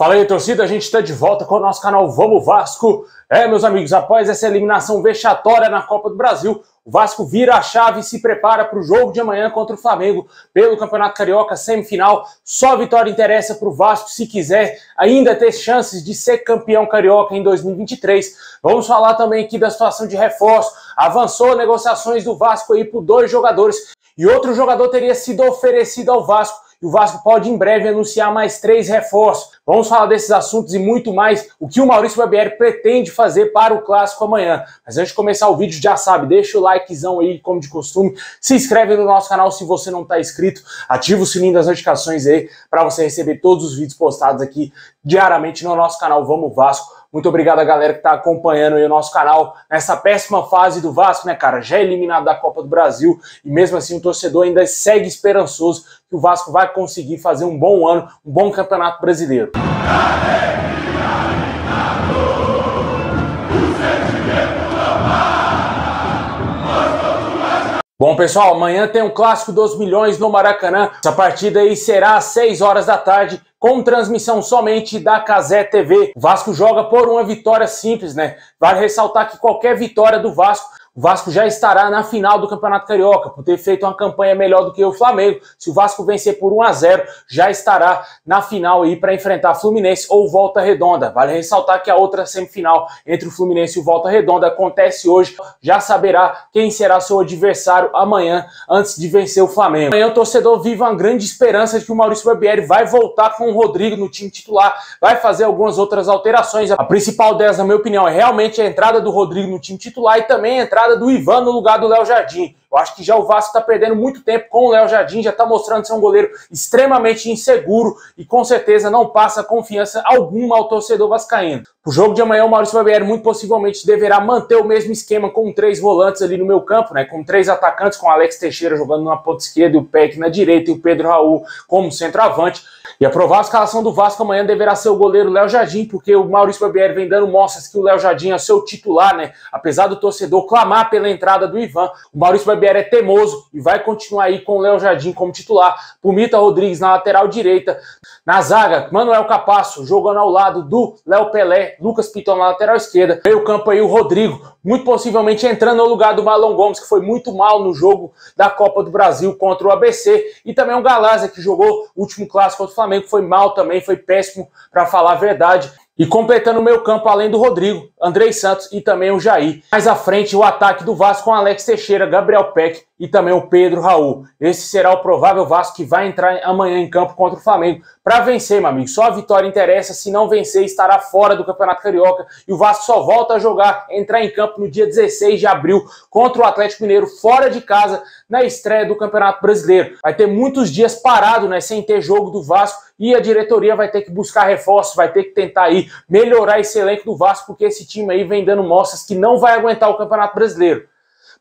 Fala aí, torcida, a gente está de volta com o nosso canal Vamos Vasco. É, meus amigos, após essa eliminação vexatória na Copa do Brasil, o Vasco vira a chave e se prepara para o jogo de amanhã contra o Flamengo pelo Campeonato Carioca semifinal. Só vitória interessa para o Vasco se quiser ainda ter chances de ser campeão carioca em 2023. Vamos falar também aqui da situação de reforço. Avançou negociações do Vasco aí por dois jogadores e outro jogador teria sido oferecido ao Vasco e o Vasco pode em breve anunciar mais três reforços. Vamos falar desses assuntos e muito mais, o que o Maurício Barbieri pretende fazer para o Clássico amanhã. Mas antes de começar o vídeo, já sabe, deixa o likezão aí, como de costume, se inscreve no nosso canal se você não está inscrito, ativa o sininho das notificações aí para você receber todos os vídeos postados aqui diariamente no nosso canal Vamos Vasco. Muito obrigado a galera que está acompanhando o nosso canal nessa péssima fase do Vasco, né, cara? Já eliminado da Copa do Brasil e mesmo assim o torcedor ainda segue esperançoso que o Vasco vai conseguir fazer um bom ano, um bom campeonato brasileiro. Bom, pessoal, amanhã tem um clássico dos milhões no Maracanã. Essa partida aí será às 6 horas da tarde, com transmissão somente da Casé TV. O Vasco joga por uma vitória simples, né? Vale ressaltar que qualquer vitória do Vasco Vasco já estará na final do Campeonato Carioca, por ter feito uma campanha melhor do que o Flamengo. Se o Vasco vencer por 1 a 0, já estará na final aí para enfrentar Fluminense ou Volta Redonda. Vale ressaltar que a outra semifinal entre o Fluminense e o Volta Redonda acontece hoje. Já saberá quem será seu adversário amanhã, antes de vencer o Flamengo. Amanhã o torcedor vive uma grande esperança de que o Maurício Barbieri vai voltar com o Rodrigo no time titular, vai fazer algumas outras alterações. A principal delas, na minha opinião, é realmente a entrada do Rodrigo no time titular e também a entrada entrada do Ivan no lugar do Léo Jardim. Eu acho que já o Vasco está perdendo muito tempo com o Léo Jardim, já está mostrando ser um goleiro extremamente inseguro e com certeza não passa confiança alguma ao torcedor vascaíno. O jogo de amanhã, o Maurício Barbieri muito possivelmente deverá manter o mesmo esquema com três volantes ali no meu campo, né? Com três atacantes, com o Alex Teixeira jogando na ponta esquerda, e o Peck na direita e o Pedro Raul como centroavante. E a provável escalação do Vasco amanhã deverá ser o goleiro Léo Jardim, porque o Maurício Barbieri vem dando mostras que o Léo Jardim é seu titular, né? Apesar do torcedor clamar pela entrada do Ivan, o Maurício Barbieri é teimoso e vai continuar aí com o Léo Jardim como titular. Pumita Rodrigues na lateral direita. Na zaga, Manuel Capasso jogando ao lado do Léo Pelé, Lucas Piton na lateral esquerda. Meio campo aí o Rodrigo, muito possivelmente entrando no lugar do Marlon Gomes, que foi muito mal no jogo da Copa do Brasil contra o ABC. E também o Galazza, que jogou o último clássico contra o Flamengo, foi mal também, foi péssimo, para falar a verdade. E completando o meio campo, além do Rodrigo, Andrei Santos e também o Jair. Mais à frente, o ataque do Vasco com Alex Teixeira, Gabriel Peck e também o Pedro Raul. Esse será o provável Vasco que vai entrar amanhã em campo contra o Flamengo para vencer, meu amigo. Só a vitória interessa. Se não vencer, estará fora do Campeonato Carioca. E o Vasco só volta a jogar, entrar em campo no dia 16 de abril contra o Atlético Mineiro, fora de casa, na estreia do Campeonato Brasileiro. Vai ter muitos dias parado, né, sem ter jogo do Vasco. E a diretoria vai ter que buscar reforços, vai ter que tentar aí melhorar esse elenco do Vasco, porque esse time aí vem dando mostras que não vai aguentar o Campeonato Brasileiro.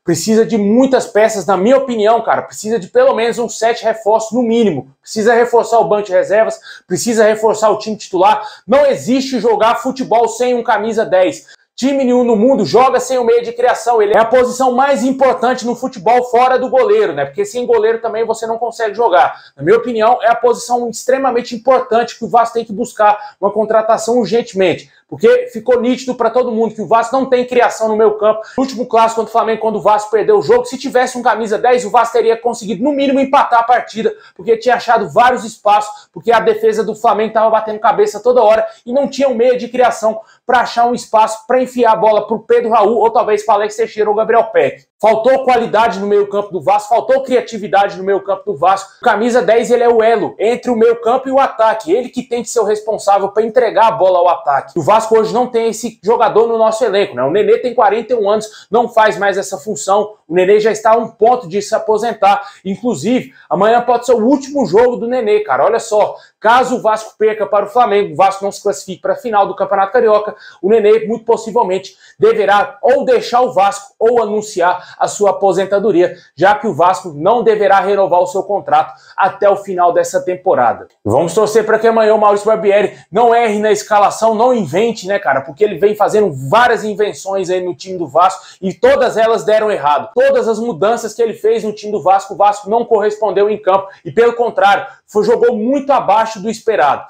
Precisa de muitas peças, na minha opinião, cara. Precisa de pelo menos uns sete reforços no mínimo. Precisa reforçar o banco de reservas, precisa reforçar o time titular. Não existe jogar futebol sem um camisa 10. Time nenhum no mundo joga sem o meio de criação. Ele é a posição mais importante no futebol fora do goleiro, né? Porque sem goleiro também você não consegue jogar. Na minha opinião, é a posição extremamente importante que o Vasco tem que buscar uma contratação urgentemente. Porque ficou nítido para todo mundo que o Vasco não tem criação no meu campo. No último clássico contra o Flamengo, quando o Vasco perdeu o jogo, se tivesse um camisa 10, o Vasco teria conseguido no mínimo empatar a partida, porque tinha achado vários espaços, porque a defesa do Flamengo estava batendo cabeça toda hora e não tinha um meio de criação para achar um espaço para enfiar a bola para o Pedro Raul ou talvez para Alex Teixeira ou Gabriel Peck. Faltou qualidade no meio-campo do Vasco, faltou criatividade no meio-campo do Vasco. Camisa 10 ele é o elo entre o meio-campo e o ataque. Ele que tem que ser o responsável para entregar a bola ao ataque. O Vasco hoje não tem esse jogador no nosso elenco, né? O Nenê tem 41 anos, não faz mais essa função. O Nenê já está a um ponto de se aposentar. Inclusive, amanhã pode ser o último jogo do Nenê, cara. Olha só, caso o Vasco perca para o Flamengo, o Vasco não se classifique para a final do Campeonato Carioca, o Nenê muito possivelmente deverá ou deixar o Vasco ou anunciar a sua aposentadoria, já que o Vasco não deverá renovar o seu contrato até o final dessa temporada. Vamos torcer para que amanhã o Maurício Barbieri não erre na escalação, não invente, né, cara? Porque ele vem fazendo várias invenções aí no time do Vasco e todas elas deram errado. Todas as mudanças que ele fez no time do Vasco, o Vasco não correspondeu em campo e, pelo contrário, foi, jogou muito abaixo do esperado.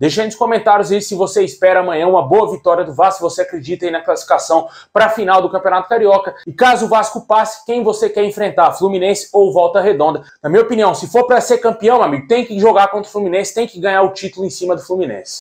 Deixa aí nos comentários aí se você espera amanhã uma boa vitória do Vasco, se você acredita aí na classificação para a final do Campeonato Carioca. E caso o Vasco passe, quem você quer enfrentar, Fluminense ou Volta Redonda? Na minha opinião, se for para ser campeão, amigo, tem que jogar contra o Fluminense, tem que ganhar o título em cima do Fluminense.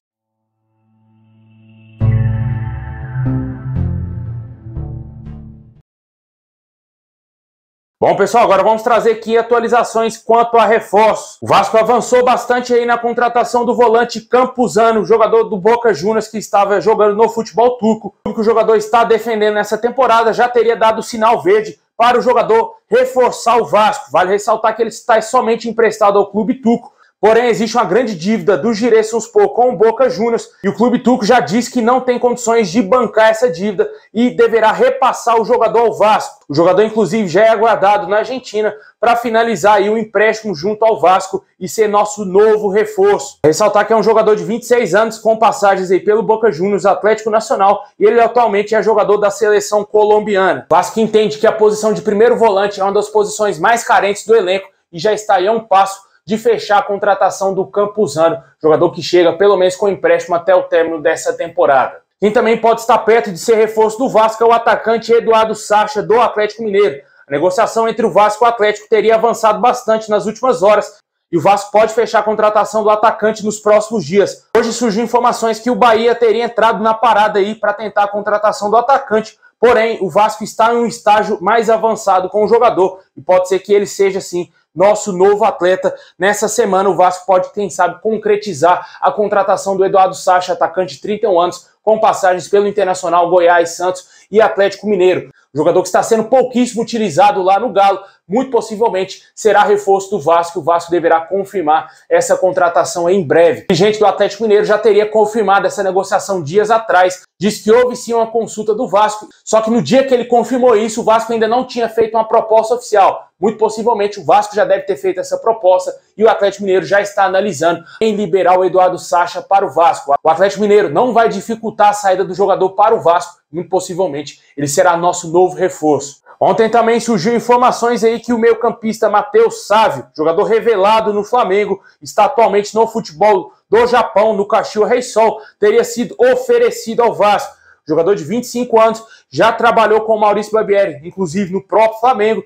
Bom, pessoal, agora vamos trazer aqui atualizações quanto a reforços. O Vasco avançou bastante aí na contratação do volante Campuzano, jogador do Boca Juniors que estava jogando no futebol turco. O que o jogador está defendendo nessa temporada já teria dado sinal verde para o jogador reforçar o Vasco. Vale ressaltar que ele está somente emprestado ao clube turco Porém, existe uma grande dívida do Giresunspor com o Boca Juniors e o clube turco já disse que não tem condições de bancar essa dívida e deverá repassar o jogador ao Vasco. O jogador, inclusive, já é aguardado na Argentina para finalizar o empréstimo junto ao Vasco e ser nosso novo reforço. Ressaltar que é um jogador de 26 anos com passagens aí pelo Boca Juniors, Atlético Nacional e ele atualmente é jogador da seleção colombiana. O Vasco entende que a posição de primeiro volante é uma das posições mais carentes do elenco e já está aí a um passo de fechar a contratação do Campuzano, jogador que chega pelo menos com empréstimo até o término dessa temporada. Quem também pode estar perto de ser reforço do Vasco é o atacante Eduardo Sacha, do Atlético Mineiro. A negociação entre o Vasco e o Atlético teria avançado bastante nas últimas horas e o Vasco pode fechar a contratação do atacante nos próximos dias. Hoje surgiu informações que o Bahia teria entrado na parada aí para tentar a contratação do atacante, porém o Vasco está em um estágio mais avançado com o jogador e pode ser que ele seja sim nosso novo atleta. Nessa semana, o Vasco pode, quem sabe, concretizar a contratação do Eduardo Sacha, atacante de 31 anos, com passagens pelo Internacional, Goiás, Santos e Atlético Mineiro. Jogador que está sendo pouquíssimo utilizado lá no Galo, muito possivelmente será reforço do Vasco. O Vasco deverá confirmar essa contratação em breve. O gente do Atlético Mineiro já teria confirmado essa negociação dias atrás. Diz que houve sim uma consulta do Vasco, só que no dia que ele confirmou isso, o Vasco ainda não tinha feito uma proposta oficial. Muito possivelmente o Vasco já deve ter feito essa proposta e o Atlético Mineiro já está analisando em liberar o Eduardo Sacha para o Vasco. O Atlético Mineiro não vai dificultar a saída do jogador para o Vasco, muito possivelmente ele será nosso novo reforço. Ontem também surgiu informações aí que o meio-campista Matheus Sávio, jogador revelado no Flamengo, está atualmente no futebol do Japão, no Caxias Reysol, teria sido oferecido ao Vasco. Jogador de 25 anos, já trabalhou com o Maurício Barbieri, inclusive no próprio Flamengo,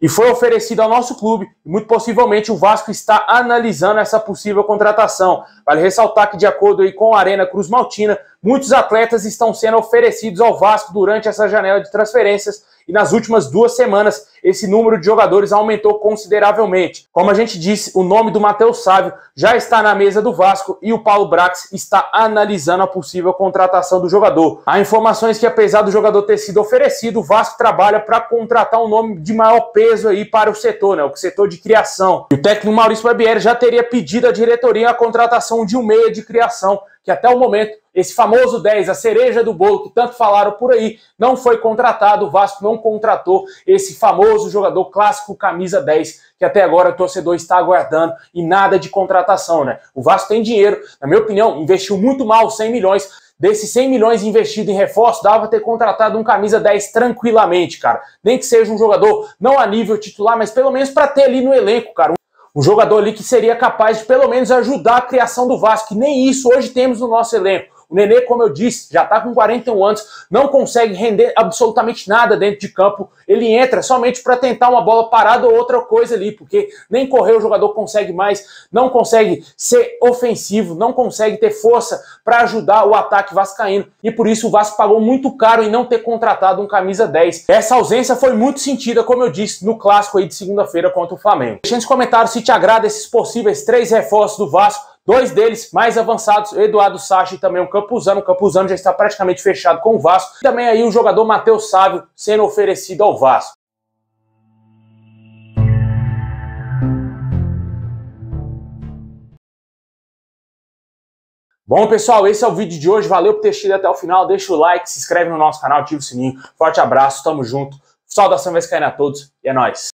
e foi oferecido ao nosso clube. Muito possivelmente o Vasco está analisando essa possível contratação. Vale ressaltar que, de acordo aí com a Arena Cruz Maltina, muitos atletas estão sendo oferecidos ao Vasco durante essa janela de transferências e nas últimas duas semanas esse número de jogadores aumentou consideravelmente. Como a gente disse, o nome do Matheus Sávio já está na mesa do Vasco e o Paulo Brax está analisando a possível contratação do jogador. Há informações que, apesar do jogador ter sido oferecido, o Vasco trabalha para contratar um nome de maior peso aí para o setor, né? O setor de criação. E o técnico Maurício Barbieri já teria pedido à diretoria a contratação de um meia de criação que até o momento esse famoso 10, a cereja do bolo que tanto falaram por aí, não foi contratado. O Vasco não contratou esse famoso jogador clássico camisa 10, que até agora o torcedor está aguardando e nada de contratação, né? O Vasco tem dinheiro, na minha opinião, investiu muito mal 100 milhões. Desses 100 milhões investidos em reforço, dava ter contratado um camisa 10 tranquilamente, cara. Nem que seja um jogador não a nível titular, mas pelo menos para ter ali no elenco, cara um jogador ali que seria capaz de pelo menos ajudar a criação do Vasco, que nem isso hoje temos no nosso elenco. O Nenê, como eu disse, já está com 41 anos, não consegue render absolutamente nada dentro de campo. Ele entra somente para tentar uma bola parada ou outra coisa ali, porque nem correr o jogador consegue mais, não consegue ser ofensivo, não consegue ter força para ajudar o ataque vascaíno. E por isso o Vasco pagou muito caro em não ter contratado um camisa 10. Essa ausência foi muito sentida, como eu disse, no clássico aí de segunda-feira contra o Flamengo. Deixa nos comentários se te agrada esses possíveis três reforços do Vasco Dois deles mais avançados, Eduardo Sacha e também o Campuzano. O Campuzano já está praticamente fechado com o Vasco. E também aí o jogador Matheus Sávio sendo oferecido ao Vasco. Bom, pessoal, esse é o vídeo de hoje. Valeu por ter assistido até o final. Deixa o like, se inscreve no nosso canal, ativa o sininho. Forte abraço, tamo junto. Saudação Vascaína a todos e é nóis.